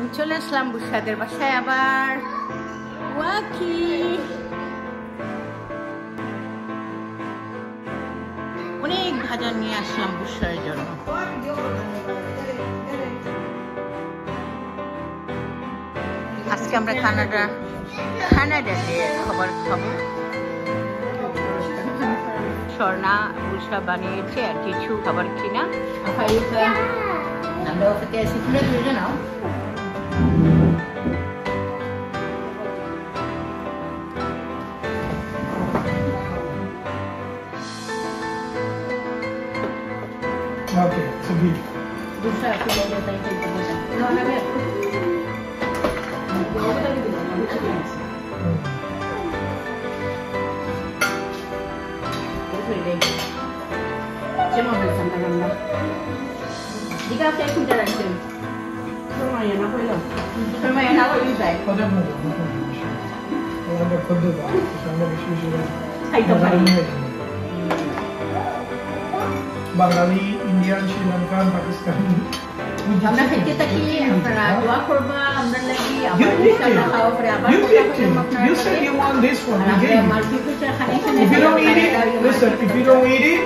আমি চলে আসলাম বুসাদের বাসায় আবার। ওয়াকি। অনেক ভাজা নিয়ে আসলাম বুসার জন্য। আজকে আমরা কানাডা কানাডাতে খাবার খাব। স্বর্ণা বুসা বানিয়েছে আর কিছু খাবার কিনা। ওকে এসে খুলে দিয়ে নাও Okay, sige. বুসা খুলে দিয়ে তাই খেতে বসা না না Cuma bersama sama. Jika saya pun jalan sini, semua yang aku lo, semua yang aku lihat, Pwede mo ba? Kaya ba pwede ba? Kasama ko siya siya. Ay, kapal. Bangali Indian Sri Lankan Pakistani আমরা খেতে থাকি আপনারা দোয়া করবা আমরা লাগি You picked ইনশাআল্লাহ it. খাওয়া পরে আবার You picked it. said you want this me. If you don't eat it, listen, if you don't eat it,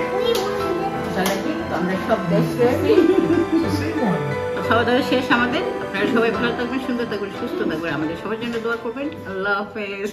আমরা সব দেশ রয়েছি. খাওয়া দাওয়া শেষ আমাদের। আপনারা সবাই ভালো থাকবেন সুন্দর থাকবেন সুস্থ থাকবেন। আমাদের সবার জন্য দোয়া করবেন। আল্লাহ হাফেজ।